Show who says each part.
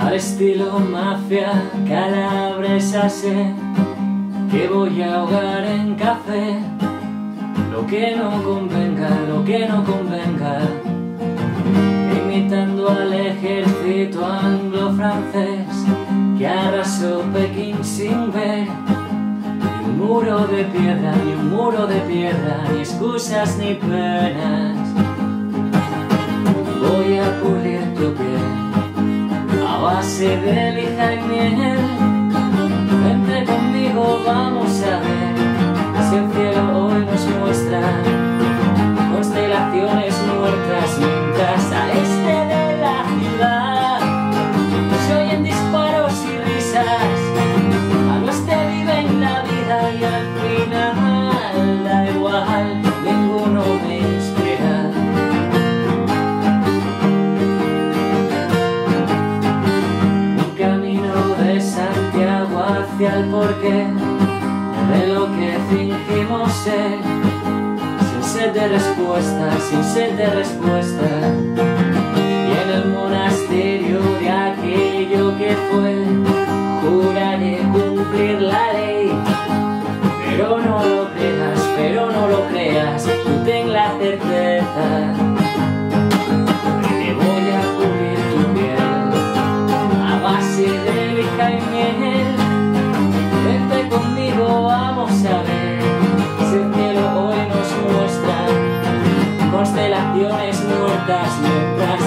Speaker 1: Al estilo mafia calabresa sé que voy a ahogar en café. Lo que no convenga, lo que no convenga. Imitando al ejército anglo-francés que arrasó Pekín sin ver muro de piedra, ni un muro de piedra, ni excusas ni penas. Voy a pulir tu piel a base de lija y miel. Vente conmigo, vamos a ver si el cielo hoy nos muestra constelaciones da igual, ninguno me inspira. Un camino de Santiago hacia el porqué de lo que fingimos ser sin sed de respuesta, sin sed de respuesta y en el monasterio de aquello que fue juraré cumplir la ley pero no lo creas, pero no lo creas tú ten la certeza que voy a cubrir tu piel a base de lija y miel Vente conmigo, vamos a ver si el cielo hoy nos muestra constelaciones muertas.